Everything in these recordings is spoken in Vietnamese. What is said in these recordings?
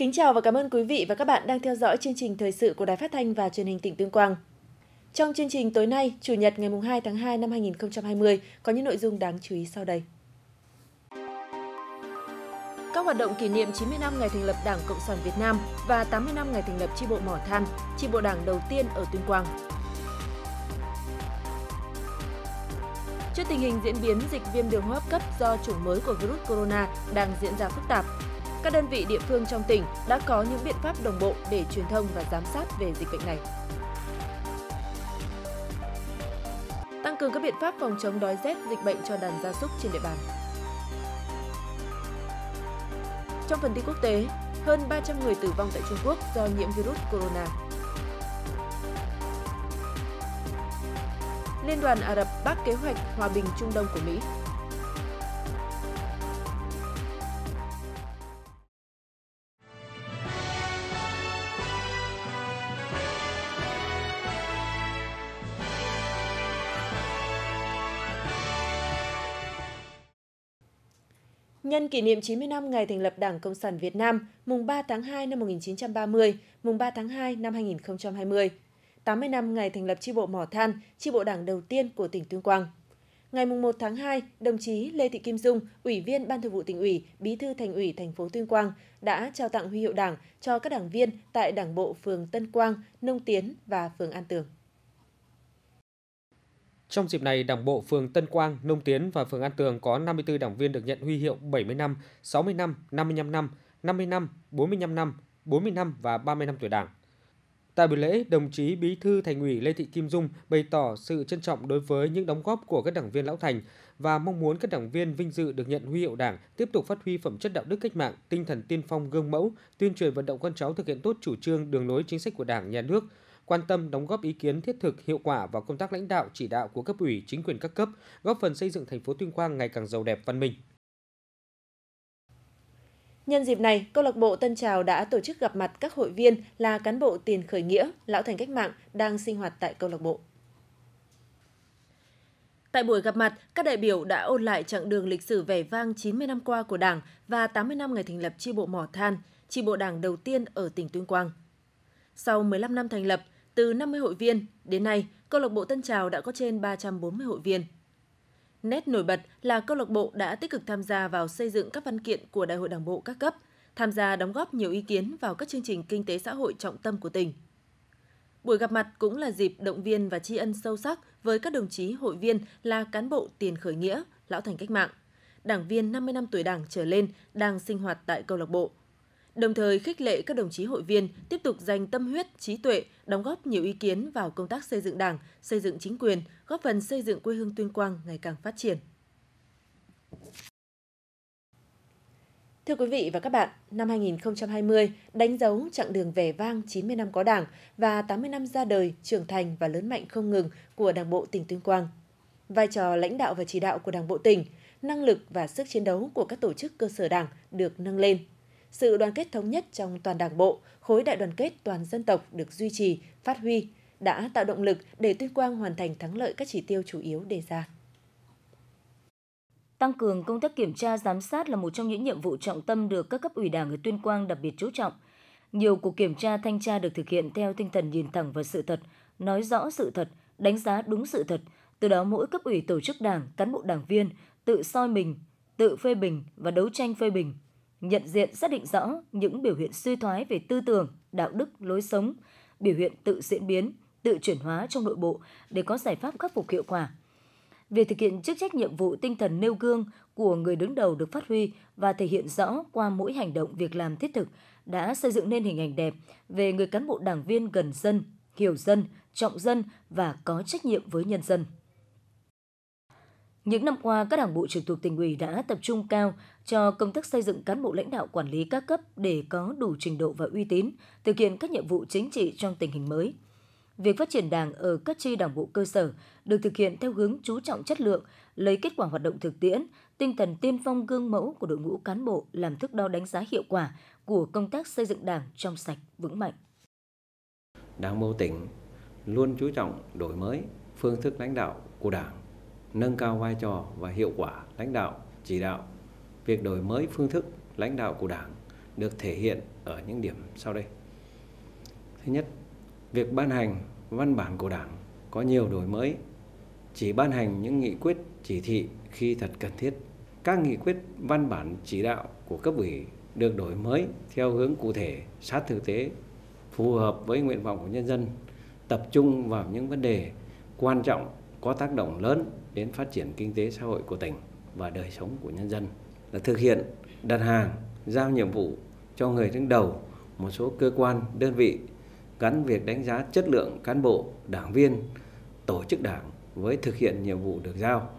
Kính chào và cảm ơn quý vị và các bạn đang theo dõi chương trình thời sự của Đài Phát thanh và Truyền hình tỉnh Tuyên Quang. Trong chương trình tối nay, Chủ nhật ngày 2 tháng 2 năm 2020 có những nội dung đáng chú ý sau đây. Các hoạt động kỷ niệm 90 năm ngày thành lập Đảng Cộng sản Việt Nam và 80 năm ngày thành lập chi bộ Mỏ Than, chi bộ Đảng đầu tiên ở Tuyên Quang. Trước tình hình diễn biến dịch viêm đường hô hấp cấp do chủng mới của virus corona đang diễn ra phức tạp, các đơn vị địa phương trong tỉnh đã có những biện pháp đồng bộ để truyền thông và giám sát về dịch bệnh này. Tăng cường các biện pháp phòng chống đói rét dịch bệnh cho đàn gia súc trên địa bàn. Trong phần tin quốc tế, hơn 300 người tử vong tại Trung Quốc do nhiễm virus corona. Liên đoàn Ả Rập bác kế hoạch hòa bình Trung Đông của Mỹ. Nhân kỷ niệm 90 năm ngày thành lập Đảng Cộng sản Việt Nam, mùng 3 tháng 2 năm 1930, mùng 3 tháng 2 năm 2020, 80 năm ngày thành lập chi bộ Mỏ Than, chi bộ Đảng đầu tiên của tỉnh Tuyên Quang. Ngày mùng 1 tháng 2, đồng chí Lê Thị Kim Dung, Ủy viên Ban Thường vụ tỉnh ủy, Bí thư Thành ủy thành phố Tuyên Quang đã trao tặng huy hiệu Đảng cho các đảng viên tại Đảng bộ phường Tân Quang, Nông Tiến và phường An Tường. Trong dịp này, Đảng bộ phường Tân Quang, Nông Tiến và phường An Tường có 54 đảng viên được nhận huy hiệu 70 năm, 60 năm, 55 năm, 50 năm, 45 năm, 40 năm và 30 năm tuổi Đảng. Tại buổi lễ, đồng chí Bí thư Thành ủy Lê Thị Kim Dung bày tỏ sự trân trọng đối với những đóng góp của các đảng viên lão thành và mong muốn các đảng viên vinh dự được nhận huy hiệu Đảng tiếp tục phát huy phẩm chất đạo đức cách mạng, tinh thần tiên phong gương mẫu, tuyên truyền vận động con cháu thực hiện tốt chủ trương, đường lối chính sách của Đảng, Nhà nước, quan tâm đóng góp ý kiến thiết thực hiệu quả vào công tác lãnh đạo chỉ đạo của cấp ủy chính quyền các cấp, góp phần xây dựng thành phố Tuyên Quang ngày càng giàu đẹp văn minh. Nhân dịp này, câu lạc bộ Tân Trào đã tổ chức gặp mặt các hội viên là cán bộ tiền khởi nghĩa, lão thành cách mạng đang sinh hoạt tại câu lạc bộ. Tại buổi gặp mặt, các đại biểu đã ôn lại chặng đường lịch sử vẻ vang 90 năm qua của Đảng và 80 năm ngày thành lập chi bộ Mỏ Than, chi bộ Đảng đầu tiên ở tỉnh Tuyên Quang. Sau 15 năm thành lập, từ 50 hội viên, đến nay, câu lạc bộ Tân Trào đã có trên 340 hội viên. Nét nổi bật là câu lạc bộ đã tích cực tham gia vào xây dựng các văn kiện của Đại hội Đảng bộ các cấp, tham gia đóng góp nhiều ý kiến vào các chương trình kinh tế xã hội trọng tâm của tỉnh. Buổi gặp mặt cũng là dịp động viên và tri ân sâu sắc với các đồng chí hội viên là cán bộ tiền khởi nghĩa, lão thành cách mạng, đảng viên 50 năm tuổi đảng trở lên đang sinh hoạt tại câu lạc bộ – đồng thời khích lệ các đồng chí hội viên tiếp tục dành tâm huyết, trí tuệ, đóng góp nhiều ý kiến vào công tác xây dựng Đảng, xây dựng chính quyền, góp phần xây dựng quê hương Tuyên Quang ngày càng phát triển. Thưa quý vị và các bạn, năm 2020 đánh dấu chặng đường vẻ vang 90 năm có Đảng và 80 năm ra đời, trưởng thành và lớn mạnh không ngừng của Đảng bộ tỉnh Tuyên Quang. Vai trò lãnh đạo và chỉ đạo của Đảng bộ tỉnh, năng lực và sức chiến đấu của các tổ chức cơ sở Đảng được nâng lên – sự đoàn kết thống nhất trong toàn đảng bộ, khối đại đoàn kết toàn dân tộc được duy trì, phát huy, đã tạo động lực để Tuyên Quang hoàn thành thắng lợi các chỉ tiêu chủ yếu đề ra. Tăng cường công tác kiểm tra giám sát là một trong những nhiệm vụ trọng tâm được các cấp ủy Đảng ở Tuyên Quang đặc biệt chú trọng. Nhiều cuộc kiểm tra thanh tra được thực hiện theo tinh thần nhìn thẳng vào sự thật, nói rõ sự thật, đánh giá đúng sự thật, từ đó mỗi cấp ủy tổ chức Đảng, cán bộ đảng viên tự soi mình, tự phê bình và đấu tranh phê bình, nhận diện xác định rõ những biểu hiện suy thoái về tư tưởng, đạo đức, lối sống, biểu hiện tự diễn biến, tự chuyển hóa trong nội bộ để có giải pháp khắc phục hiệu quả. Việc thực hiện chức trách nhiệm vụ tinh thần nêu gương của người đứng đầu được phát huy và thể hiện rõ qua mỗi hành động việc làm thiết thực đã xây dựng nên hình ảnh đẹp về người cán bộ đảng viên gần dân, hiểu dân, trọng dân và có trách nhiệm với nhân dân. Những năm qua, các đảng bộ trực thuộc tỉnh ủy đã tập trung cao cho công tác xây dựng cán bộ lãnh đạo quản lý các cấp để có đủ trình độ và uy tín, thực hiện các nhiệm vụ chính trị trong tình hình mới. Việc phát triển đảng ở các chi đảng bộ cơ sở được thực hiện theo hướng chú trọng chất lượng, lấy kết quả hoạt động thực tiễn, tinh thần tiên phong gương mẫu của đội ngũ cán bộ làm thước đo đánh giá hiệu quả của công tác xây dựng đảng trong sạch, vững mạnh. Đảng bộ tỉnh luôn chú trọng đổi mới phương thức lãnh đạo của đảng nâng cao vai trò và hiệu quả lãnh đạo chỉ đạo việc đổi mới phương thức lãnh đạo của đảng được thể hiện ở những điểm sau đây. Thứ nhất, việc ban hành văn bản của Đảng có nhiều đổi mới, chỉ ban hành những nghị quyết, chỉ thị khi thật cần thiết. Các nghị quyết, văn bản chỉ đạo của cấp ủy được đổi mới theo hướng cụ thể, sát thực tế, phù hợp với nguyện vọng của nhân dân, tập trung vào những vấn đề quan trọng có tác động lớn đến phát triển kinh tế xã hội của tỉnh và đời sống của nhân dân là thực hiện đặt hàng giao nhiệm vụ cho người đứng đầu một số cơ quan đơn vị gắn việc đánh giá chất lượng cán bộ đảng viên tổ chức đảng với thực hiện nhiệm vụ được giao.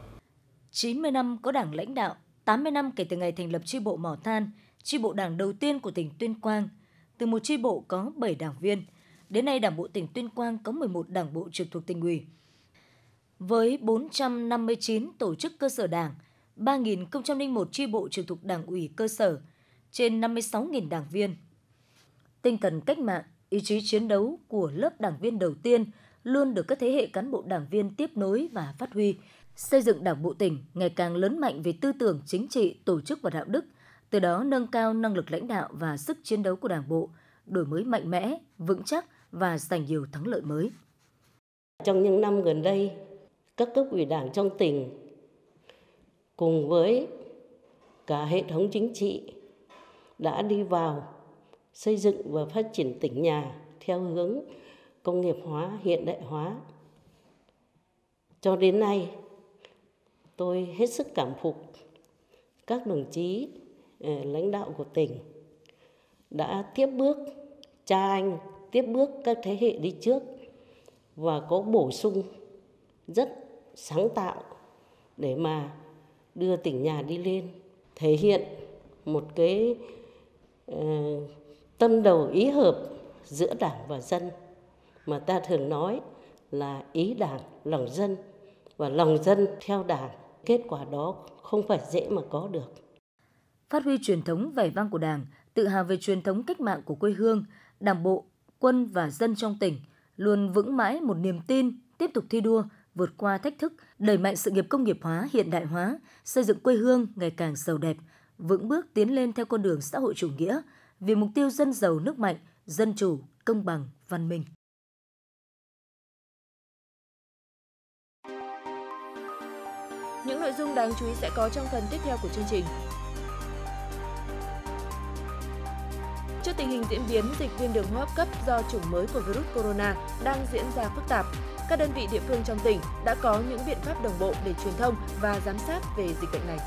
90 năm có đảng lãnh đạo 80 năm kể từ ngày thành lập chi bộ Mỏ Than chi bộ đảng đầu tiên của tỉnh Tuyên Quang. Từ một chi bộ có 7 đảng viên đến nay đảng bộ tỉnh Tuyên Quang có 11 đảng bộ trực thuộc tỉnh ủy. Với 459 tổ chức cơ sở đảng, 3.001 chi bộ trực thuộc đảng ủy cơ sở, trên 56.000 đảng viên. Tinh thần cách mạng, ý chí chiến đấu của lớp đảng viên đầu tiên luôn được các thế hệ cán bộ đảng viên tiếp nối và phát huy, xây dựng đảng bộ tỉnh ngày càng lớn mạnh về tư tưởng chính trị, tổ chức và đạo đức, từ đó nâng cao năng lực lãnh đạo và sức chiến đấu của đảng bộ, đổi mới mạnh mẽ, vững chắc và giành nhiều thắng lợi mới. Trong những năm gần đây, các cấp ủy đảng trong tỉnh cùng với cả hệ thống chính trị đã đi vào xây dựng và phát triển tỉnh nhà theo hướng công nghiệp hóa, hiện đại hóa. Cho đến nay, tôi hết sức cảm phục các đồng chí ờ, lãnh đạo của tỉnh đã tiếp bước cha anh, tiếp bước các thế hệ đi trước và có bổ sung rất sáng tạo để mà đưa tỉnh nhà đi lên thể hiện một cái uh, tâm đầu ý hợp giữa đảng và dân. Mà ta thường nói là ý đảng lòng dân. Và lòng dân theo đảng kết quả đó không phải dễ mà có được. Phát huy truyền thống vẻ vang của đảng tự hào về truyền thống cách mạng của quê hương đảng bộ quân và dân trong tỉnh luôn vững mãi một niềm tin tiếp tục thi đua vượt qua thách thức, đẩy mạnh sự nghiệp công nghiệp hóa, hiện đại hóa, xây dựng quê hương ngày càng giàu đẹp, vững bước tiến lên theo con đường xã hội chủ nghĩa, vì mục tiêu dân giàu nước mạnh, dân chủ, công bằng, văn minh. Những nội dung đáng chú ý sẽ có trong phần tiếp theo của chương trình. Trước tình hình diễn biến dịch viêm đường hô hấp cấp do chủng mới của virus corona đang diễn ra phức tạp, các đơn vị địa phương trong tỉnh đã có những biện pháp đồng bộ để truyền thông và giám sát về dịch bệnh này.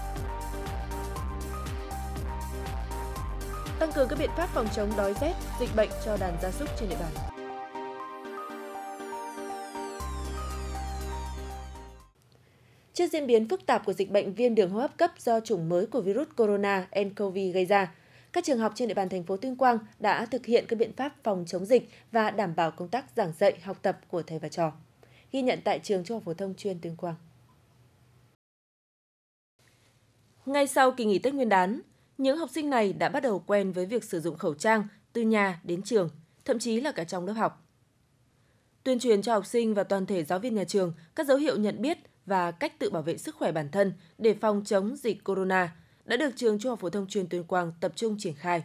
Tăng cường các biện pháp phòng chống đói rét, dịch bệnh cho đàn gia súc trên địa bàn. Trước diễn biến phức tạp của dịch bệnh viêm đường hô hấp cấp do chủng mới của virus corona nCoV gây ra, các trường học trên địa bàn thành phố Tuyên Quang đã thực hiện các biện pháp phòng chống dịch và đảm bảo công tác giảng dạy, học tập của thầy và trò. Ghi nhận tại trường Trung học phổ thông chuyên Tuyên Quang. Ngay sau kỳ nghỉ Tết Nguyên đán, những học sinh này đã bắt đầu quen với việc sử dụng khẩu trang từ nhà đến trường, thậm chí là cả trong lớp học. Tuyên truyền cho học sinh và toàn thể giáo viên nhà trường các dấu hiệu nhận biết và cách tự bảo vệ sức khỏe bản thân để phòng chống dịch corona đã được trường Trung học phổ thông chuyên Tuyên Quang tập trung triển khai.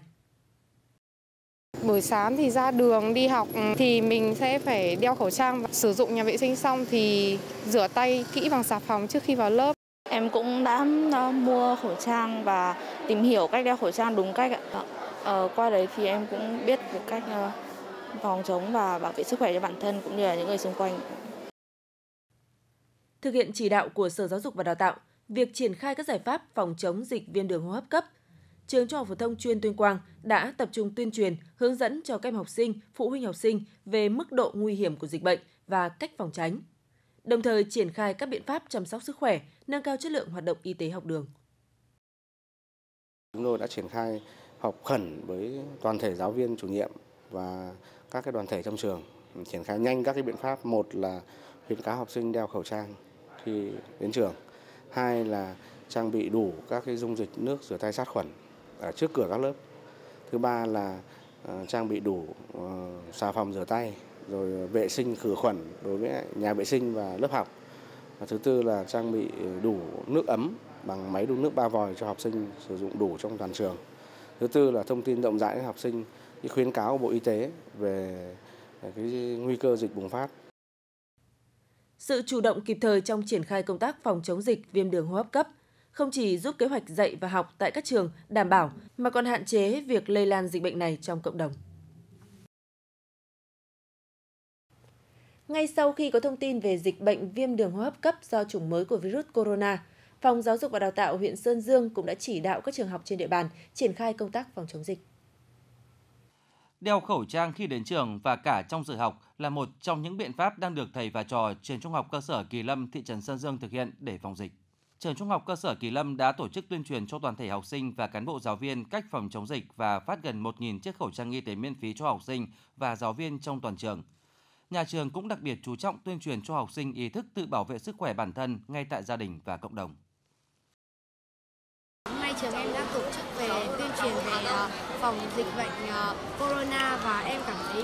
Buổi sáng thì ra đường đi học thì mình sẽ phải đeo khẩu trang và sử dụng nhà vệ sinh xong thì rửa tay kỹ bằng xà phòng trước khi vào lớp. Em cũng đã ờ, mua khẩu trang và tìm hiểu cách đeo khẩu trang đúng cách ạ. Ờ, qua đấy thì em cũng biết được cách ờ, phòng chống và bảo vệ sức khỏe cho bản thân cũng như là những người xung quanh. Thực hiện chỉ đạo của Sở Giáo dục và Đào tạo, việc triển khai các giải pháp phòng chống dịch viêm đường hô hấp cấp, trường Trung học phổ thông chuyên Tuyên Quang đã tập trung tuyên truyền, hướng dẫn cho các em học sinh, phụ huynh học sinh về mức độ nguy hiểm của dịch bệnh và cách phòng tránh. Đồng thời triển khai các biện pháp chăm sóc sức khỏe, nâng cao chất lượng hoạt động y tế học đường. Chúng tôi đã triển khai họp khẩn với toàn thể giáo viên chủ nhiệm và các cái đoàn thể trong trường triển khai nhanh các cái biện pháp một là khuyến cáo học sinh đeo khẩu trang khi đến trường hai là trang bị đủ các cái dung dịch nước rửa tay sát khuẩn ở trước cửa các lớp. Thứ ba là ờ, trang bị đủ ờ, xà phòng rửa tay, rồi vệ sinh khử khuẩn đối với nhà vệ sinh và lớp học. Và thứ tư là trang bị đủ nước ấm bằng máy đun nước ba vòi cho học sinh sử dụng đủ trong toàn trường. Thứ tư là thông tin rộng rãi đến học sinh cái khuyến cáo của Bộ Y tế về ờ, cái nguy cơ dịch bùng phát. Sự chủ động kịp thời trong triển khai công tác phòng chống dịch viêm đường hô hấp cấp không chỉ giúp kế hoạch dạy và học tại các trường đảm bảo mà còn hạn chế việc lây lan dịch bệnh này trong cộng đồng. Ngay sau khi có thông tin về dịch bệnh viêm đường hô hấp cấp do chủng mới của virus corona, Phòng Giáo dục và Đào tạo huyện Sơn Dương cũng đã chỉ đạo các trường học trên địa bàn triển khai công tác phòng chống dịch. Đeo khẩu trang khi đến trường và cả trong giờ học là một trong những biện pháp đang được thầy và trò trường Trung học cơ sở Kỳ Lâm, thị trấn Sơn Dương thực hiện để phòng dịch. Trường Trung học cơ sở Kỳ Lâm đã tổ chức tuyên truyền cho toàn thể học sinh và cán bộ giáo viên cách phòng chống dịch và phát gần 1.000 chiếc khẩu trang y tế miễn phí cho học sinh và giáo viên trong toàn trường. Nhà trường cũng đặc biệt chú trọng tuyên truyền cho học sinh ý thức tự bảo vệ sức khỏe bản thân ngay tại gia đình và cộng đồng. Trường em đã tổ chức về tuyên truyền về ờ, phòng dịch bệnh ờ, corona và em cảm thấy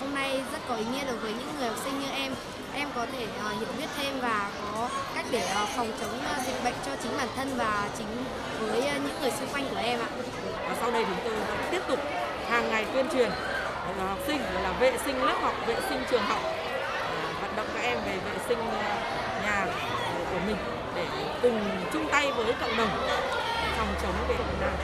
hôm nay rất có ý nghĩa đối với những người học sinh như em. Em có thể ờ, hiểu biết thêm và có cách để phòng chống dịch bệnh cho chính bản thân và chính với những người xung quanh của em ạ. Và sau đây chúng tôi vẫn tiếp tục hàng ngày tuyên truyền học sinh là vệ sinh lớp học, vệ sinh trường học, vận động các em về vệ sinh nhà của mình để cùng chung tay với cộng đồng phòng chống bệnh corona.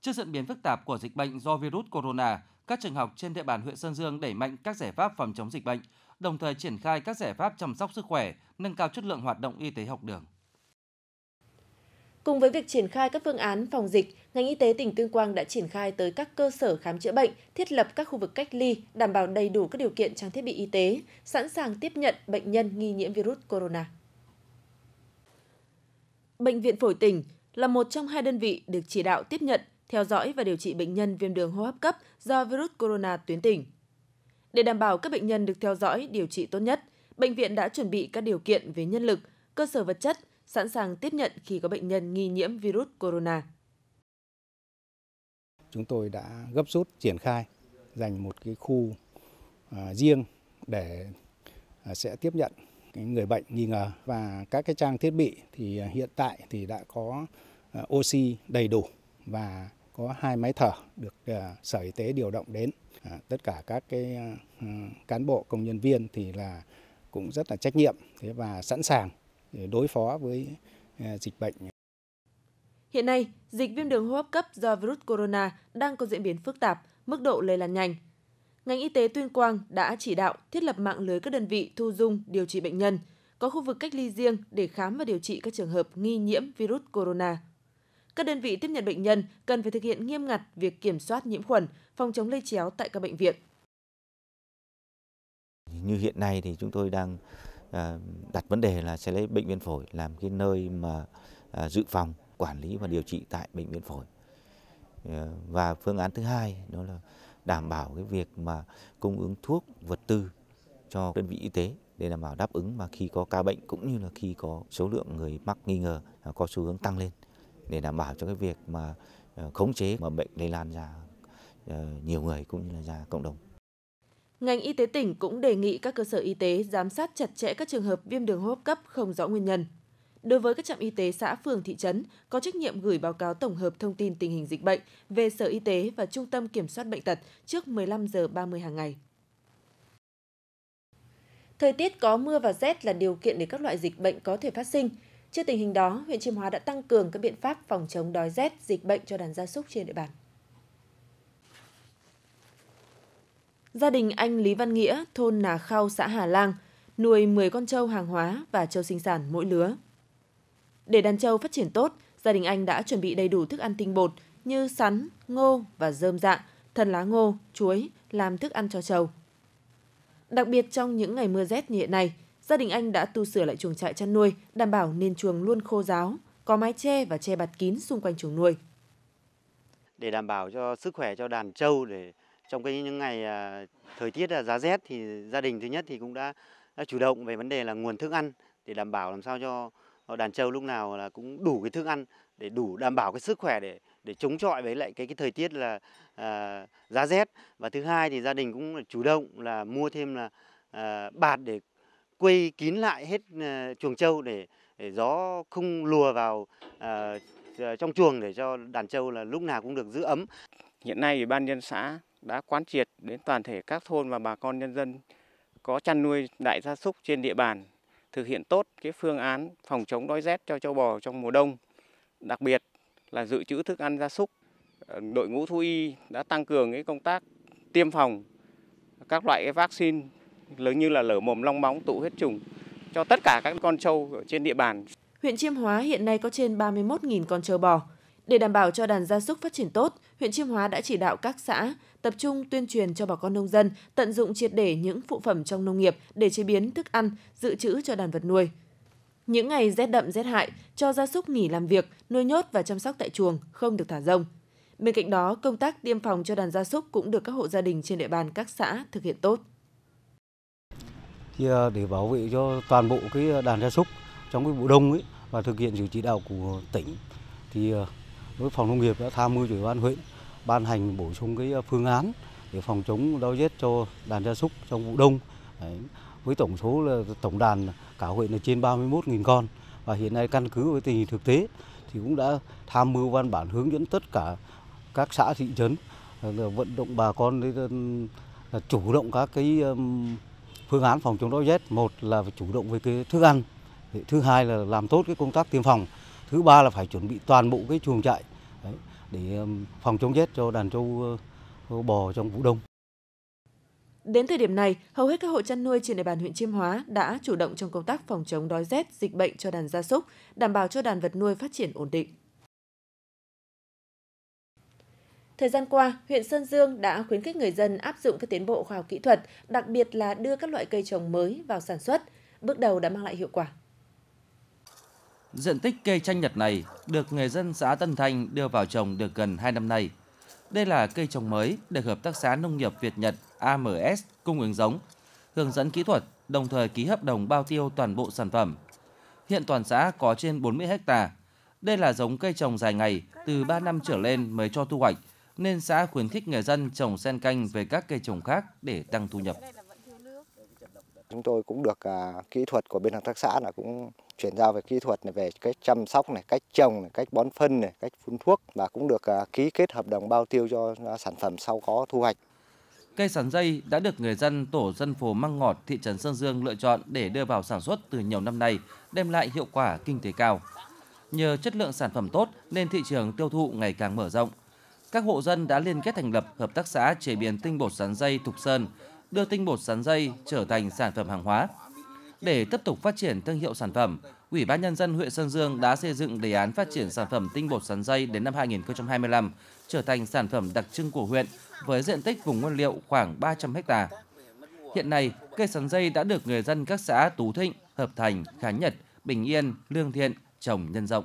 Trước diễn biến phức tạp của dịch bệnh do virus corona, các trường học trên địa bàn huyện Sơn Dương đẩy mạnh các giải pháp phòng chống dịch bệnh, đồng thời triển khai các giải pháp chăm sóc sức khỏe, nâng cao chất lượng hoạt động y tế học đường. Cùng với việc triển khai các phương án phòng dịch, ngành y tế tỉnh Tuyên Quang đã triển khai tới các cơ sở khám chữa bệnh, thiết lập các khu vực cách ly, đảm bảo đầy đủ các điều kiện trang thiết bị y tế, sẵn sàng tiếp nhận bệnh nhân nghi nhiễm virus corona. Bệnh viện Phổi tỉnh là một trong hai đơn vị được chỉ đạo tiếp nhận, theo dõi và điều trị bệnh nhân viêm đường hô hấp cấp do virus corona tuyến tỉnh. Để đảm bảo các bệnh nhân được theo dõi, điều trị tốt nhất, bệnh viện đã chuẩn bị các điều kiện về nhân lực, cơ sở vật chất, sẵn sàng tiếp nhận khi có bệnh nhân nghi nhiễm virus corona. Chúng tôi đã gấp rút triển khai dành một cái khu à, riêng để à, sẽ tiếp nhận người bệnh nghi ngờ và các cái trang thiết bị thì à, hiện tại thì đã có à, oxy đầy đủ và có hai máy thở được à, Sở Y tế điều động đến. Tất cả các cái ừ, cán bộ công nhân viên thì là cũng rất là trách nhiệm và sẵn sàng để đối phó với dịch bệnh. Hiện nay, dịch viêm đường hô hấp cấp do virus corona đang có diễn biến phức tạp, mức độ lây lan nhanh ngành y tế Tuyên Quang đã chỉ đạo thiết lập mạng lưới các đơn vị thu dung điều trị bệnh nhân, có khu vực cách ly riêng để khám và điều trị các trường hợp nghi nhiễm virus corona. Các đơn vị tiếp nhận bệnh nhân cần phải thực hiện nghiêm ngặt việc kiểm soát nhiễm khuẩn, phòng chống lây chéo tại các bệnh viện. Như hiện nay thì chúng tôi đang à, đặt vấn đề là sẽ lấy bệnh viện phổi làm cái nơi mà à, dự phòng, quản lý và điều trị tại bệnh viện phổi. Ờ, và phương án thứ hai đó là đảm bảo cái việc mà cung ứng thuốc, vật tư cho đơn vị y tế để đảm bảo đáp ứng mà khi có ca bệnh cũng như là khi có số lượng người mắc nghi ngờ à, có xu hướng tăng lên để đảm bảo cho cái việc mà à, khống chế mà bệnh lây lan ra ờ, nhiều người cũng như là ra cộng đồng. Ngành y tế tỉnh cũng đề nghị các cơ sở y tế giám sát chặt chẽ các trường hợp viêm đường hô hấp cấp không rõ nguyên nhân. Đối với các trạm y tế xã, phường, thị trấn có trách nhiệm gửi báo cáo tổng hợp thông tin tình hình dịch bệnh về Sở Y tế và Trung tâm Kiểm soát bệnh tật trước 15 giờ 30 hàng ngày. Thời tiết có mưa và rét là điều kiện để các loại dịch bệnh có thể phát sinh. Trước tình hình đó, huyện Chiêm Hóa đã tăng cường các biện pháp phòng chống đói rét, dịch bệnh cho đàn gia súc trên địa bàn. Gia đình anh Lý Văn Nghĩa, thôn Nà Khao, xã Hà Lang, nuôi 10 con trâu hàng hóa và trâu sinh sản mỗi lứa. Để đàn trâu phát triển tốt, gia đình anh đã chuẩn bị đầy đủ thức ăn tinh bột như sắn, ngô và dơm dạng, thân lá ngô, chuối làm thức ăn cho trâu. Đặc biệt trong những ngày mưa rét như hiện nay, gia đình anh đã tu sửa lại chuồng trại chăn nuôi, đảm bảo nền chuồng luôn khô ráo, có mái che và che bạt kín xung quanh chuồng nuôi. Để đảm bảo cho sức khỏe cho đàn trâu để trong cái những ngày à, thời tiết là giá rét thì gia đình thứ nhất thì cũng đã, đã chủ động về vấn đề là nguồn thức ăn để đảm bảo làm sao cho Ờ, đàn trâu lúc nào là cũng đủ cái thức ăn để đủ đảm bảo cái sức khỏe để để chống chọi với lại cái cái thời tiết là à, giá rét và thứ hai thì gia đình cũng chủ động là mua thêm là à, bạt để quây kín lại hết à, chuồng trâu để để gió không lùa vào à, à trong chuồng để cho đàn trâu là lúc nào cũng được giữ ấm. Hiện nay Ủy ban nhân xã đã quán triệt đến toàn thể các thôn và bà con nhân dân có chăn nuôi đại gia súc trên địa bàn thực hiện tốt cái phương án phòng chống đói rét cho châu bò trong mùa đông. Đặc biệt là dự trữ thức ăn gia súc. Ờ, đội ngũ thú y đã tăng cường cái công tác tiêm phòng các loại cái vaccine lớn như là lở mồm long móng, tụ huyết trùng cho tất cả các con trâu ở trên địa bàn. Huyện Chiêm Hóa hiện nay có trên 31.000 con trâu bò. Để đảm bảo cho đàn gia súc phát triển tốt, huyện Chiêm Hóa đã chỉ đạo các xã tập trung tuyên truyền cho bà con nông dân tận dụng triệt để những phụ phẩm trong nông nghiệp để chế biến thức ăn, dự trữ cho đàn vật nuôi. Những ngày rét đậm rét hại, cho gia súc nghỉ làm việc, nuôi nhốt và chăm sóc tại chuồng, không được thả rông. Bên cạnh đó, công tác tiêm phòng cho đàn gia súc cũng được các hộ gia đình trên địa bàn các xã thực hiện tốt. Thì à, để bảo vệ cho toàn bộ cái đàn gia súc trong cái vụ đông ấy và thực hiện sự chỉ đạo của tỉnh thì à, với phòng nông nghiệp đã tham mưu cho ủy ban huyện ban hành bổ sung cái ờ, phương án để phòng chống đói rét cho đàn gia súc trong vụ đông. Đấy. Với tổng số là tổng đàn cả huyện là trên 31.000 con và hiện nay căn cứ với tình hình thực tế thì cũng đã tham mưu văn bản hướng dẫn tất cả các xã, thị trấn ờ, vận động bà con là chủ động các cái phương án phòng chống đói rét một là phải chủ động về cái thức ăn thứ hai là làm tốt cái công tác tiêm phòng thứ ba là phải chuẩn bị toàn bộ cái chuồng trại để phòng chống rét cho đàn trâu bò trong vụ đông. Đến thời điểm này, hầu hết các hộ chăn nuôi trên địa bàn huyện Chiêm Hóa đã chủ động trong công tác phòng chống đói rét, dịch bệnh cho đàn gia súc, đảm bảo cho đàn vật nuôi phát triển ổn định. Thời gian qua, huyện Sơn Dương đã khuyến khích người dân áp dụng các tiến bộ khoa học kỹ thuật, đặc biệt là đưa các loại cây trồng mới vào sản xuất, bước đầu đã mang lại hiệu quả. Diện tích cây chanh Nhật này được người dân xã Tân Thanh đưa vào trồng được gần 2 năm nay. Đây là cây trồng mới được Hợp tác xã Nông nghiệp Việt Nhật AMS cung ứng giống, hướng dẫn kỹ thuật, đồng thời ký hợp đồng bao tiêu toàn bộ sản phẩm. Hiện toàn xã có trên 40 hecta. Đây là giống cây trồng dài ngày, từ 3 năm trở lên mới cho thu hoạch, nên xã khuyến khích người dân trồng xen canh về các cây trồng khác để tăng thu nhập. Chúng tôi cũng được à, kỹ thuật của bên hợp tác xã là cũng chuyển giao về kỹ thuật này, về cách chăm sóc này, cách trồng này, cách bón phân này, cách phun thuốc và cũng được à, ký kết hợp đồng bao tiêu cho à, sản phẩm sau có thu hoạch. Cây sắn dây đã được người dân tổ dân phố Măng Ngọt, thị trấn Sơn Dương lựa chọn để đưa vào sản xuất từ nhiều năm nay, đem lại hiệu quả kinh tế cao. Nhờ chất lượng sản phẩm tốt nên thị trường tiêu thụ ngày càng mở rộng. Các hộ dân đã liên kết thành lập hợp tác xã chế biến tinh bột sắn dây Thục Sơn, đưa tinh bột sắn dây trở thành sản phẩm hàng hóa. Để tiếp tục phát triển thương hiệu sản phẩm, Ủy ban nhân dân huyện Sơn Dương đã xây dựng đề án phát triển sản phẩm tinh bột sắn dây đến năm 2025 trở thành sản phẩm đặc trưng của huyện với diện tích vùng nguyên liệu khoảng 300 ha. Hiện nay, cây sắn dây đã được người dân các xã Tú Thịnh, Hợp Thành, Khánh Nhật, Bình Yên, Lương Thiện trồng nhân rộng.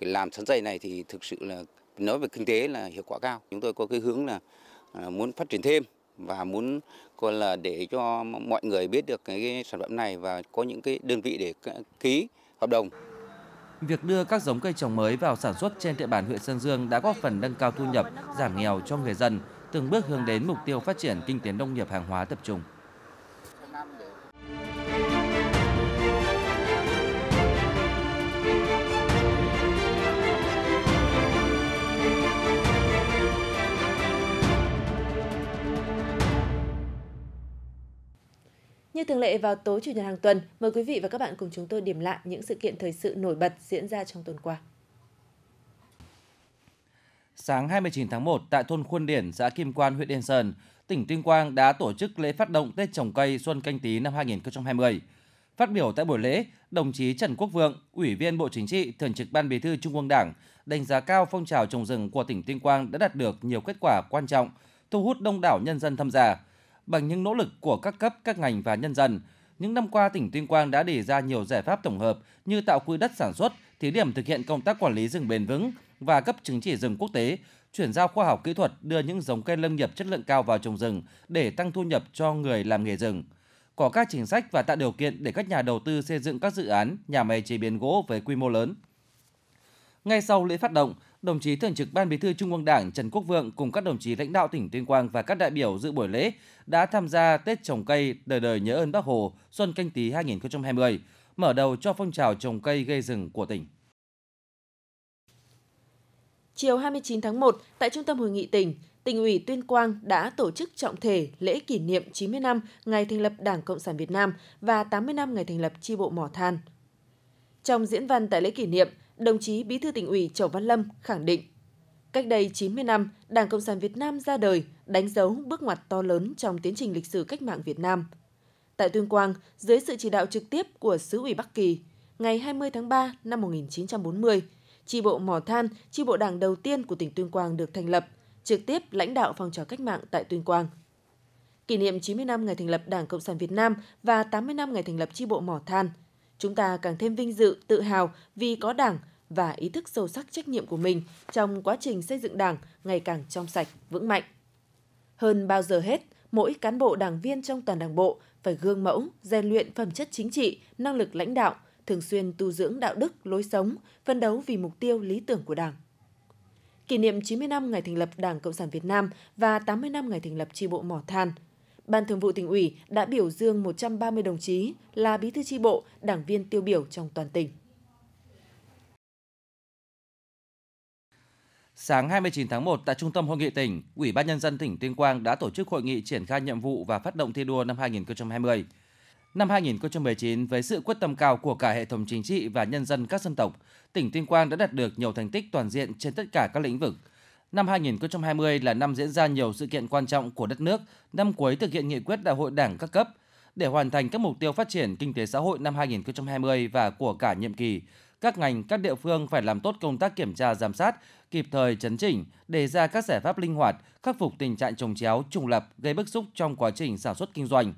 Làm sắn dây này thì thực sự là nói về kinh tế là hiệu quả cao. Chúng tôi có cái hướng là à, muốn phát triển thêm và muốn coi là để cho mọi người biết được cái sản phẩm này và có những cái đơn vị để ký hợp đồng. Việc đưa các giống cây trồng mới vào sản xuất trên địa bàn huyện Sơn Dương đã góp phần nâng cao thu nhập, giảm nghèo cho người dân, từng bước hướng đến mục tiêu phát triển kinh tế nông nghiệp hàng hóa tập trung. Như thường lệ vào tối chủ nhật hàng tuần, mời quý vị và các bạn cùng chúng tôi điểm lại những sự kiện thời sự nổi bật diễn ra trong tuần qua. Sáng 29 tháng 1 tại thôn Khuôn Điển, xã Kim Quan, huyện Yên Sơn, tỉnh Tuyên Quang đã tổ chức lễ phát động Tết trồng cây Xuân Canh Tý năm 2020. Phát biểu tại buổi lễ, đồng chí Trần Quốc Vượng, Ủy viên Bộ Chính trị, Thường trực Ban Bí thư Trung ương Đảng, đánh giá cao phong trào trồng rừng của tỉnh Tuyên Quang đã đạt được nhiều kết quả quan trọng, thu hút đông đảo nhân dân tham gia bằng những nỗ lực của các cấp, các ngành và nhân dân, những năm qua tỉnh Tuyên Quang đã đề ra nhiều giải pháp tổng hợp như tạo quỹ đất sản xuất, thí điểm thực hiện công tác quản lý rừng bền vững và cấp chứng chỉ rừng quốc tế, chuyển giao khoa học kỹ thuật đưa những giống cây lâm nghiệp chất lượng cao vào trồng rừng để tăng thu nhập cho người làm nghề rừng. Có các chính sách và tạo điều kiện để các nhà đầu tư xây dựng các dự án, nhà máy chế biến gỗ với quy mô lớn. Ngay sau lễ phát động, đồng chí Thường trực Ban Bí thư Trung ương Đảng Trần Quốc Vượng cùng các đồng chí lãnh đạo tỉnh Tuyên Quang và các đại biểu dự buổi lễ đã tham gia Tết trồng cây đời đời nhớ ơn Bác Hồ Xuân Canh Tý 2020, mở đầu cho phong trào trồng cây gây rừng của tỉnh. Chiều 29 tháng 1, tại Trung tâm Hội nghị tỉnh, tỉnh ủy Tuyên Quang đã tổ chức trọng thể lễ kỷ niệm 90 năm ngày thành lập Đảng Cộng sản Việt Nam và 80 năm ngày thành lập chi bộ Mỏ Than. Trong diễn văn tại lễ kỷ niệm, đồng chí Bí thư tỉnh ủy Chầu Văn Lâm khẳng định, cách đây 90 năm, Đảng Cộng sản Việt Nam ra đời, đánh dấu bước ngoặt to lớn trong tiến trình lịch sử cách mạng Việt Nam. Tại Tuyên Quang, dưới sự chỉ đạo trực tiếp của Sứ ủy Bắc Kỳ, ngày 20 tháng 3 năm 1940, chi bộ Mỏ Than, chi bộ đảng đầu tiên của tỉnh Tuyên Quang được thành lập, trực tiếp lãnh đạo phong trào cách mạng tại Tuyên Quang. Kỷ niệm 90 năm ngày thành lập Đảng Cộng sản Việt Nam và 80 năm ngày thành lập chi bộ Mỏ Than, chúng ta càng thêm vinh dự, tự hào vì có Đảng và ý thức sâu sắc trách nhiệm của mình trong quá trình xây dựng Đảng ngày càng trong sạch, vững mạnh. Hơn bao giờ hết, mỗi cán bộ đảng viên trong toàn đảng bộ phải gương mẫu, rèn luyện phẩm chất chính trị, năng lực lãnh đạo, thường xuyên tu dưỡng đạo đức, lối sống, phấn đấu vì mục tiêu lý tưởng của Đảng. Kỷ niệm 90 năm ngày thành lập Đảng Cộng sản Việt Nam và 80 năm ngày thành lập chi bộ Mỏ Than, Ban Thường vụ tỉnh ủy đã biểu dương 130 đồng chí là bí thư chi bộ, đảng viên tiêu biểu trong toàn tỉnh. Sáng 29 tháng 1 tại Trung tâm Hội nghị tỉnh, Ủy ban Nhân dân tỉnh Tuyên Quang đã tổ chức hội nghị triển khai nhiệm vụ và phát động thi đua năm 2020. Năm 2019, với sự quyết tâm cao của cả hệ thống chính trị và nhân dân các dân tộc, tỉnh Tuyên Quang đã đạt được nhiều thành tích toàn diện trên tất cả các lĩnh vực. Năm 2020 là năm diễn ra nhiều sự kiện quan trọng của đất nước, năm cuối thực hiện nghị quyết đại hội đảng các cấp. Để hoàn thành các mục tiêu phát triển kinh tế xã hội năm 2020 và của cả nhiệm kỳ, các ngành, các địa phương phải làm tốt công tác kiểm tra giám sát, kịp thời chấn chỉnh, đề ra các giải pháp linh hoạt, khắc phục tình trạng trồng chéo, trùng lập gây bức xúc trong quá trình sản xuất kinh doanh.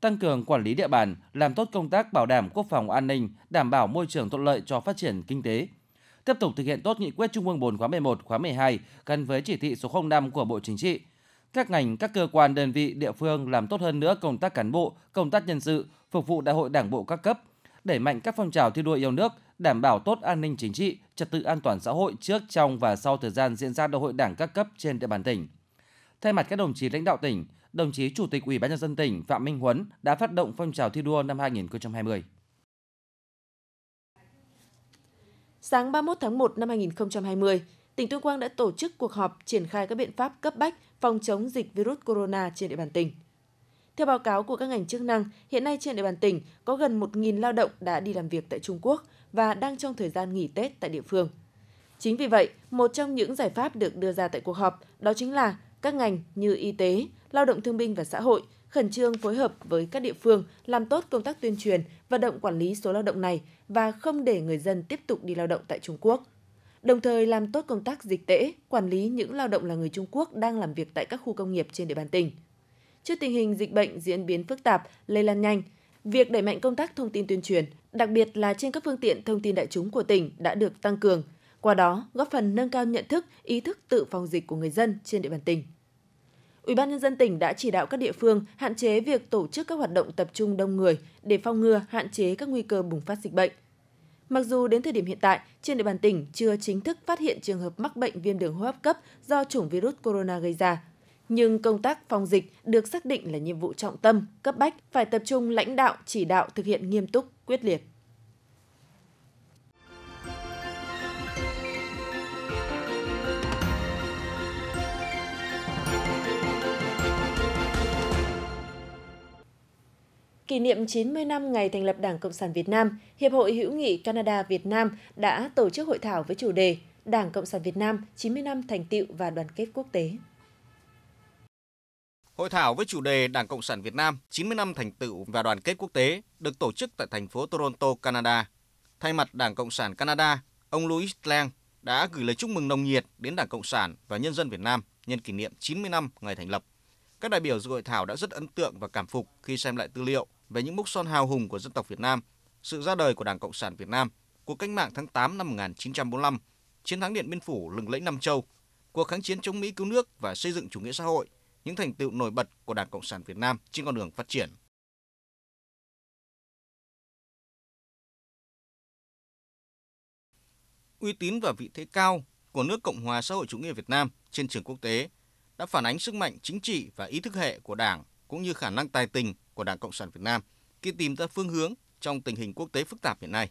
Tăng cường quản lý địa bàn, làm tốt công tác bảo đảm quốc phòng an ninh, đảm bảo môi trường thuận lợi cho phát triển kinh tế. Tiếp tục thực hiện tốt nghị quyết Trung ương 4 khóa 11, khóa 12 gắn với chỉ thị số 05 của Bộ Chính trị. Các ngành, các cơ quan, đơn vị, địa phương làm tốt hơn nữa công tác cán bộ, công tác nhân sự, phục vụ đại hội đảng bộ các cấp, đẩy mạnh các phong trào thi đua yêu nước, đảm bảo tốt an ninh chính trị, trật tự an toàn xã hội trước, trong và sau thời gian diễn ra đại hội đảng các cấp trên địa bàn tỉnh. Thay mặt các đồng chí lãnh đạo tỉnh, đồng chí Chủ tịch Ủy ban nhân dân tỉnh Phạm Minh Huấn đã phát động phong trào thi đua năm 2020. Sáng 31 tháng 1 năm 2020, tỉnh Tuyên Quang đã tổ chức cuộc họp triển khai các biện pháp cấp bách phòng chống dịch virus corona trên địa bàn tỉnh. Theo báo cáo của các ngành chức năng, hiện nay trên địa bàn tỉnh có gần 1.000 lao động đã đi làm việc tại Trung Quốc và đang trong thời gian nghỉ Tết tại địa phương. Chính vì vậy, một trong những giải pháp được đưa ra tại cuộc họp đó chính là các ngành như y tế, lao động thương binh và xã hội khẩn trương phối hợp với các địa phương làm tốt công tác tuyên truyền, vận động quản lý số lao động này và không để người dân tiếp tục đi lao động tại Trung Quốc. Đồng thời làm tốt công tác dịch tễ, quản lý những lao động là người Trung Quốc đang làm việc tại các khu công nghiệp trên địa bàn tỉnh. Trước tình hình dịch bệnh diễn biến phức tạp, lây lan nhanh, việc đẩy mạnh công tác thông tin tuyên truyền, đặc biệt là trên các phương tiện thông tin đại chúng của tỉnh đã được tăng cường, qua đó góp phần nâng cao nhận thức, ý thức tự phòng dịch của người dân trên địa bàn tỉnh. Ủy ban nhân dân tỉnh đã chỉ đạo các địa phương hạn chế việc tổ chức các hoạt động tập trung đông người để phòng ngừa hạn chế các nguy cơ bùng phát dịch bệnh. Mặc dù đến thời điểm hiện tại, trên địa bàn tỉnh chưa chính thức phát hiện trường hợp mắc bệnh viêm đường hô hấp cấp do chủng virus corona gây ra, nhưng công tác phòng dịch được xác định là nhiệm vụ trọng tâm, cấp bách, phải tập trung lãnh đạo, chỉ đạo thực hiện nghiêm túc, quyết liệt. Kỷ niệm 90 năm ngày thành lập Đảng Cộng sản Việt Nam, Hiệp hội hữu nghị Canada Việt Nam đã tổ chức hội thảo với chủ đề Đảng Cộng sản Việt Nam 90 năm thành tựu và đoàn kết quốc tế. Hội thảo với chủ đề Đảng Cộng sản Việt Nam 90 năm thành tựu và đoàn kết quốc tế được tổ chức tại thành phố Toronto, Canada. Thay mặt Đảng Cộng sản Canada, ông Louis Lang đã gửi lời chúc mừng nồng nhiệt đến Đảng Cộng sản và nhân dân Việt Nam nhân kỷ niệm 90 năm ngày thành lập. Các đại biểu dự hội thảo đã rất ấn tượng và cảm phục khi xem lại tư liệu về những mốc son hào hùng của dân tộc Việt Nam, sự ra đời của Đảng Cộng sản Việt Nam, cuộc cách mạng tháng 8 năm 1945, chiến thắng Điện Biên Phủ lừng lẫy Nam Châu, cuộc kháng chiến chống Mỹ cứu nước và xây dựng chủ nghĩa xã hội, những thành tựu nổi bật của Đảng Cộng sản Việt Nam trên con đường phát triển. Uy tín và vị thế cao của nước Cộng hòa xã hội chủ nghĩa Việt Nam trên trường quốc tế đã phản ánh sức mạnh chính trị và ý thức hệ của Đảng cũng như khả năng tài tình của Đảng Cộng sản Việt Nam khi tìm ra phương hướng, trong tình hình quốc tế phức tạp hiện nay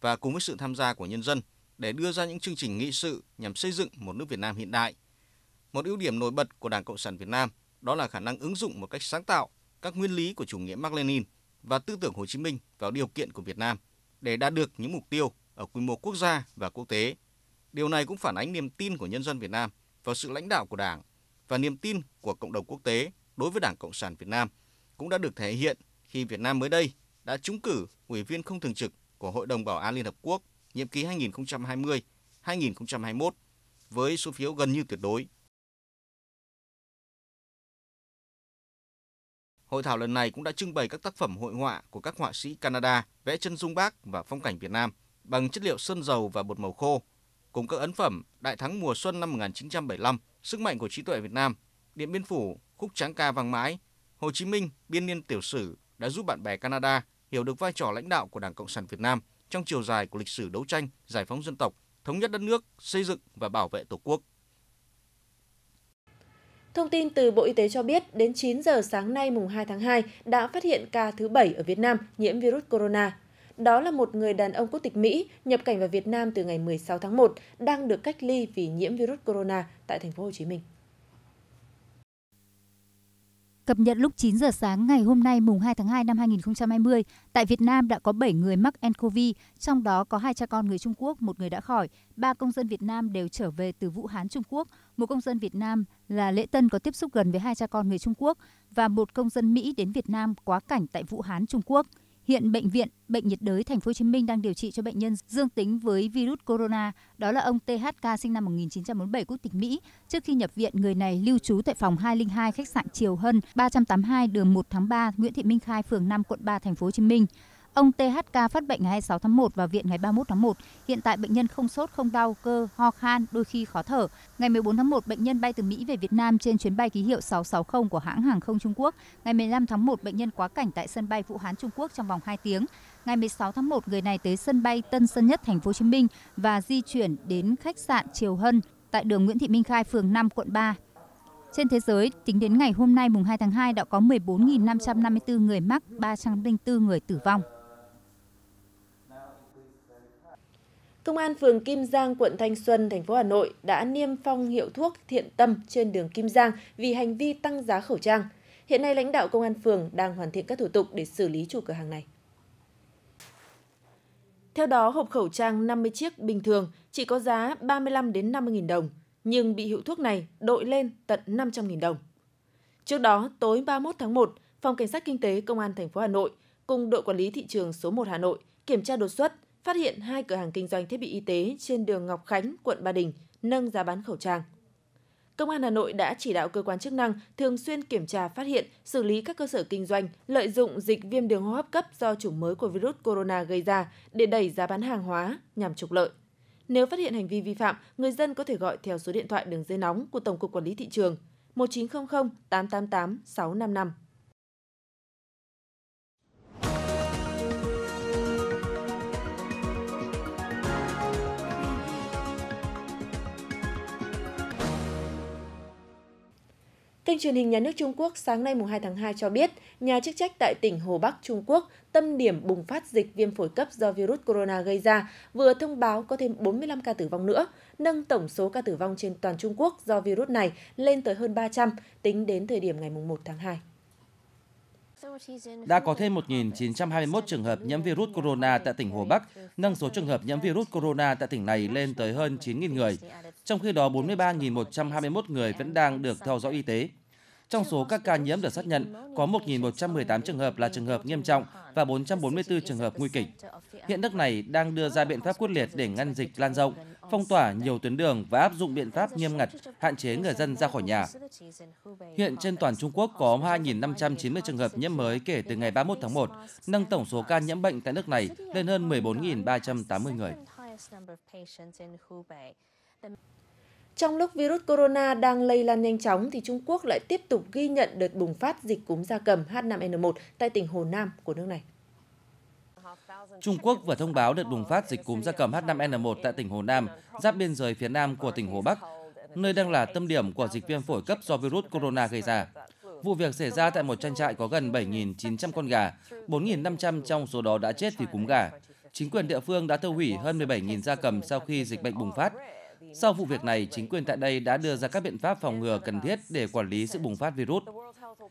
và cùng với sự tham gia của nhân dân để đưa ra những chương trình nghị sự nhằm xây dựng một nước Việt Nam hiện đại. Một ưu điểm nổi bật của Đảng Cộng sản Việt Nam đó là khả năng ứng dụng một cách sáng tạo các nguyên lý của chủ nghĩa Mark Lenin và tư tưởng Hồ Chí Minh vào điều kiện của Việt Nam để đạt được những mục tiêu ở quy mô quốc gia và quốc tế. Điều này cũng phản ánh niềm tin của nhân dân Việt Nam vào sự lãnh đạo của Đảng và niềm tin của cộng đồng quốc tế đối với Đảng Cộng sản Việt Nam cũng đã được thể hiện khi Việt Nam mới đây đã trúng cử ủy viên không thường trực của Hội đồng Bảo an Liên Hợp Quốc nhiệm kỳ 2020-2021 với số phiếu gần như tuyệt đối. Hội thảo lần này cũng đã trưng bày các tác phẩm hội họa của các họa sĩ Canada vẽ chân dung bác và phong cảnh Việt Nam bằng chất liệu sơn dầu và bột màu khô, cùng các ấn phẩm Đại thắng mùa xuân năm 1975, Sức mạnh của trí tuệ Việt Nam, Điện Biên Phủ, Khúc Tráng ca vang mãi, Hồ Chí Minh, Biên niên tiểu sử đã giúp bạn bè Canada hiểu được vai trò lãnh đạo của Đảng Cộng sản Việt Nam trong chiều dài của lịch sử đấu tranh, giải phóng dân tộc, thống nhất đất nước, xây dựng và bảo vệ Tổ quốc. Thông tin từ Bộ Y tế cho biết, đến 9 giờ sáng nay mùng 2 tháng 2 đã phát hiện ca thứ 7 ở Việt Nam nhiễm virus corona. Đó là một người đàn ông quốc tịch Mỹ nhập cảnh vào Việt Nam từ ngày 16 tháng 1 đang được cách ly vì nhiễm virus corona tại thành phố Hồ Chí Minh. Cập nhật lúc 9 giờ sáng ngày hôm nay mùng 2 tháng 2 năm 2020, tại Việt Nam đã có 7 người mắc nCoV, trong đó có hai cha con người Trung Quốc, một người đã khỏi, ba công dân Việt Nam đều trở về từ Vũ Hán, Trung Quốc, một công dân Việt Nam là Lễ Tân có tiếp xúc gần với hai cha con người Trung Quốc và một công dân Mỹ đến Việt Nam quá cảnh tại Vũ Hán, Trung Quốc. Hiện bệnh viện Bệnh nhiệt đới Thành phố Hồ Chí Minh đang điều trị cho bệnh nhân dương tính với virus corona, đó là ông THK sinh năm 1947 quốc tịch Mỹ. Trước khi nhập viện, người này lưu trú tại phòng 202 khách sạn Triều Hân, 382 đường 1 tháng 3, Nguyễn Thị Minh Khai, phường 5, quận 3, Thành phố Hồ Chí Minh. Ông THK phát bệnh ngày 26 tháng 1 và viện ngày 31 tháng 1. Hiện tại bệnh nhân không sốt, không đau, cơ, ho khan, đôi khi khó thở. Ngày 14 tháng 1, bệnh nhân bay từ Mỹ về Việt Nam trên chuyến bay ký hiệu 660 của hãng hàng không Trung Quốc. Ngày 15 tháng 1, bệnh nhân quá cảnh tại sân bay Vũ Hán Trung Quốc trong vòng 2 tiếng. Ngày 16 tháng 1, người này tới sân bay Tân Sơn Nhất, thành phố Hồ Chí Minh và di chuyển đến khách sạn Triều Hân tại đường Nguyễn Thị Minh Khai, phường 5, quận 3. Trên thế giới, tính đến ngày hôm nay mùng 2 tháng 2 đã có 14.554 người mắc, 304 người tử vong. Công an phường Kim Giang, quận Thanh Xuân, thành phố Hà Nội đã niêm phong hiệu thuốc Thiện Tâm trên đường Kim Giang vì hành vi tăng giá khẩu trang. Hiện nay lãnh đạo công an phường đang hoàn thiện các thủ tục để xử lý chủ cửa hàng này. Theo đó, hộp khẩu trang 50 chiếc bình thường chỉ có giá 35 đến 50 000 đồng, nhưng bị hiệu thuốc này đội lên tận 500 000 đồng. Trước đó, tối 31 tháng 1, Phòng Cảnh sát Kinh tế Công an thành phố Hà Nội cùng đội quản lý thị trường số 1 Hà Nội kiểm tra đột xuất, phát hiện hai cửa hàng kinh doanh thiết bị y tế trên đường Ngọc Khánh, quận Ba Đình nâng giá bán khẩu trang. Công an Hà Nội đã chỉ đạo cơ quan chức năng thường xuyên kiểm tra phát hiện, xử lý các cơ sở kinh doanh lợi dụng dịch viêm đường hô hấp cấp do chủng mới của virus corona gây ra để đẩy giá bán hàng hóa nhằm trục lợi. Nếu phát hiện hành vi vi phạm, người dân có thể gọi theo số điện thoại đường dây nóng của Tổng cục Quản lý thị trường 1900 888 655. Kênh truyền hình nhà nước Trung Quốc sáng nay mùng 2 tháng 2 cho biết, nhà chức trách tại tỉnh Hồ Bắc Trung Quốc, tâm điểm bùng phát dịch viêm phổi cấp do virus corona gây ra, vừa thông báo có thêm 45 ca tử vong nữa, nâng tổng số ca tử vong trên toàn Trung Quốc do virus này lên tới hơn 300 tính đến thời điểm ngày mùng 1 tháng 2. Đã có thêm 1.921 trường hợp nhiễm virus corona tại tỉnh Hồ Bắc, nâng số trường hợp nhiễm virus corona tại tỉnh này lên tới hơn 9.000 người. Trong khi đó, 43.121 người vẫn đang được theo dõi y tế. Trong số các ca nhiễm được xác nhận, có 1.118 trường hợp là trường hợp nghiêm trọng và 444 trường hợp nguy kịch. Hiện nước này đang đưa ra biện pháp quyết liệt để ngăn dịch lan rộng, phong tỏa nhiều tuyến đường và áp dụng biện pháp nghiêm ngặt, hạn chế người dân ra khỏi nhà. Hiện trên toàn Trung Quốc có 2.590 trường hợp nhiễm mới kể từ ngày 31 tháng 1, nâng tổng số ca nhiễm bệnh tại nước này lên hơn 14.380 người. Trong lúc virus corona đang lây lan nhanh chóng thì Trung Quốc lại tiếp tục ghi nhận đợt bùng phát dịch cúm gia cầm H5N1 tại tỉnh Hồ Nam của nước này. Trung Quốc vừa thông báo đợt bùng phát dịch cúm gia cầm H5N1 tại tỉnh Hồ Nam, giáp biên giới phía nam của tỉnh Hồ Bắc, nơi đang là tâm điểm của dịch viêm phổi cấp do virus corona gây ra. Vụ việc xảy ra tại một trang trại có gần 7.900 con gà, 4.500 trong số đó đã chết vì cúm gà. Chính quyền địa phương đã tiêu hủy hơn 17.000 gia cầm sau khi dịch bệnh bùng phát. Sau vụ việc này, chính quyền tại đây đã đưa ra các biện pháp phòng ngừa cần thiết để quản lý sự bùng phát virus.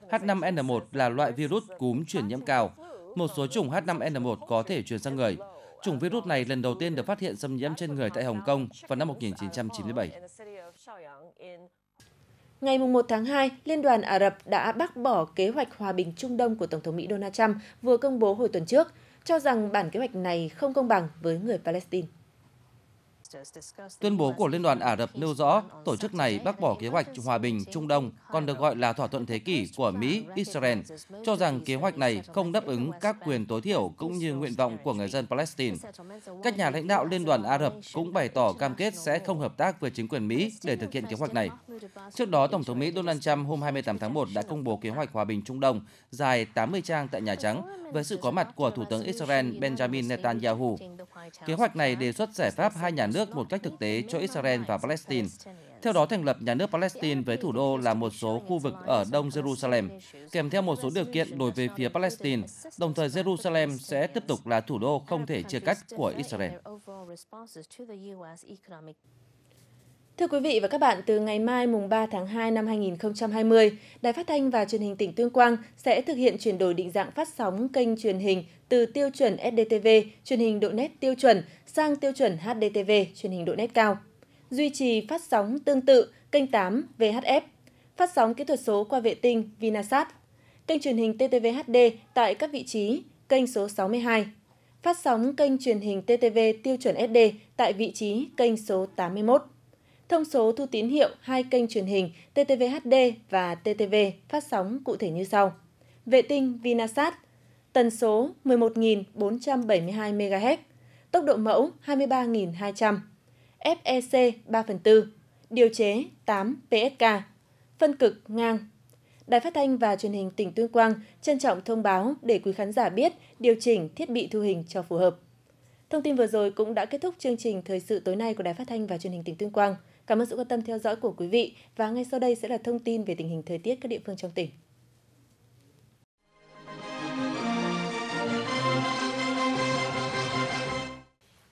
H5N1 là loại virus cúm truyền nhiễm cao. Một số chủng H5N1 có thể truyền sang người. Chủng virus này lần đầu tiên được phát hiện xâm nhiễm trên người tại Hồng Kông vào năm 1997. Ngày 1 tháng 2, Liên đoàn Ả Rập đã bác bỏ kế hoạch hòa bình Trung Đông của Tổng thống Mỹ Donald Trump vừa công bố hồi tuần trước, cho rằng bản kế hoạch này không công bằng với người Palestine. Tuyên bố của Liên đoàn Ả Rập nêu rõ tổ chức này bác bỏ kế hoạch hòa bình Trung Đông, còn được gọi là thỏa thuận thế kỷ của Mỹ, Israel, cho rằng kế hoạch này không đáp ứng các quyền tối thiểu cũng như nguyện vọng của người dân Palestine. Các nhà lãnh đạo Liên đoàn Ả Rập cũng bày tỏ cam kết sẽ không hợp tác với chính quyền Mỹ để thực hiện kế hoạch này. Trước đó, Tổng thống Mỹ Donald Trump hôm 28 tháng 1 đã công bố kế hoạch hòa bình Trung Đông dài 80 trang tại Nhà Trắng với sự có mặt của Thủ tướng Israel Benjamin Netanyahu. Kế hoạch này đề xuất giải pháp hai nhà nước một cách thực tế cho Israel và Palestine. Theo đó, thành lập nhà nước Palestine với thủ đô là một số khu vực ở Đông Jerusalem, kèm theo một số điều kiện đối với phía Palestine, đồng thời Jerusalem sẽ tiếp tục là thủ đô không thể chia cắt của Israel. Thưa quý vị và các bạn, từ ngày mai mùng 3 tháng 2 năm 2020, Đài Phát thanh và Truyền hình tỉnh Tuyên Quang sẽ thực hiện chuyển đổi định dạng phát sóng kênh truyền hình từ tiêu chuẩn SDTV, truyền hình độ nét tiêu chuẩn sang tiêu chuẩn HDTV, truyền hình độ nét cao. Duy trì phát sóng tương tự kênh 8 VHF, phát sóng kỹ thuật số qua vệ tinh Vinasat, kênh truyền hình TTV HD tại các vị trí kênh số 62, phát sóng kênh truyền hình TTV tiêu chuẩn SD tại vị trí kênh số 81 thông số thu tín hiệu hai kênh truyền hình TTV HD và TTV phát sóng cụ thể như sau. Vệ tinh Vinasat, tần số 11.472 MHz, tốc độ mẫu 23.200, FEC 3 phần 4, điều chế 8 PSK, phân cực ngang. Đài Phát thanh và Truyền hình tỉnh Tuyên Quang trân trọng thông báo để quý khán giả biết điều chỉnh thiết bị thu hình cho phù hợp. Thông tin vừa rồi cũng đã kết thúc chương trình thời sự tối nay của Đài Phát thanh và Truyền hình tỉnh Tuyên Quang. Cảm ơn sự quan tâm theo dõi của quý vị và ngay sau đây sẽ là thông tin về tình hình thời tiết các địa phương trong tỉnh.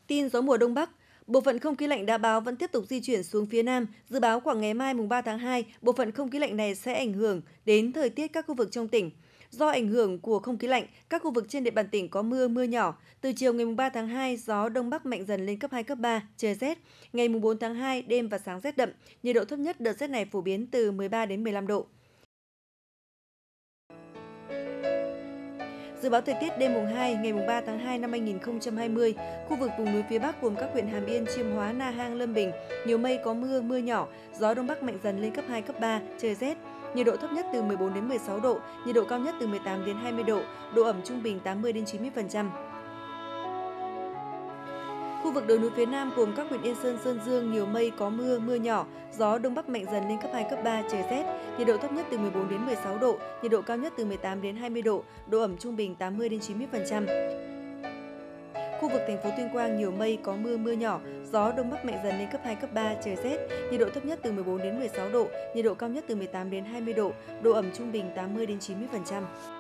Tin gió mùa đông bắc, bộ phận không khí lạnh đã báo vẫn tiếp tục di chuyển xuống phía Nam. Dự báo khoảng ngày mai mùng 3 tháng 2, bộ phận không khí lạnh này sẽ ảnh hưởng đến thời tiết các khu vực trong tỉnh. Do ảnh hưởng của không khí lạnh, các khu vực trên địa bàn tỉnh có mưa, mưa nhỏ. Từ chiều ngày 3 tháng 2, gió đông bắc mạnh dần lên cấp 2, cấp 3, trời rét. Ngày 4 tháng 2, đêm và sáng rét đậm. Nhiệt độ thấp nhất đợt rét này phổ biến từ 13 đến 15 độ. Dự báo thời tiết đêm mùng 2, ngày mùng 3 tháng 2 năm 2020, khu vực vùng núi phía Bắc gồm các huyện Hàm Yên, Chiêm Hóa, Na Hang, Lâm Bình, nhiều mây có mưa, mưa nhỏ, gió đông bắc mạnh dần lên cấp 2, cấp 3, trời rét. Nhiệt độ thấp nhất từ 14 đến 16 độ, nhiệt độ cao nhất từ 18 đến 20 độ, độ ẩm trung bình 80 đến 90%. Khu vực đồi núi phía Nam gồm các huyện Yên Sơn, Sơn Dương nhiều mây có mưa, mưa nhỏ, gió đông bắc mạnh dần lên cấp 2, cấp 3, trời rét. Nhiệt độ thấp nhất từ 14 đến 16 độ, nhiệt độ cao nhất từ 18 đến 20 độ, độ ẩm trung bình 80 đến 90%. Khu vực thành phố Tuyên Quang nhiều mây có mưa mưa nhỏ, gió đông bắc mạnh dần lên cấp 2 cấp 3, trời rét. Nhiệt độ thấp nhất từ 14 đến 16 độ, nhiệt độ cao nhất từ 18 đến 20 độ, độ ẩm trung bình 80 đến 90%.